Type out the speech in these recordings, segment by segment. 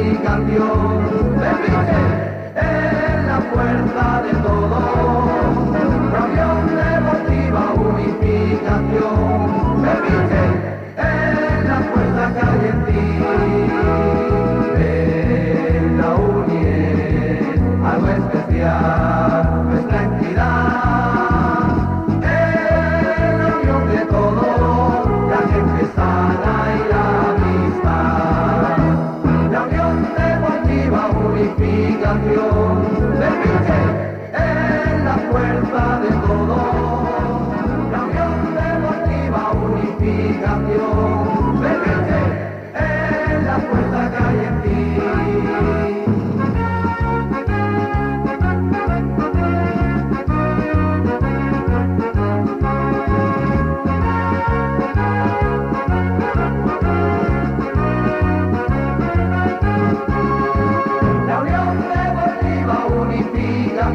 el cambio santificación, permite en la fuerza de todo. La unión deportiva, unificación, permite en la fuerza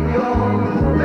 Dios.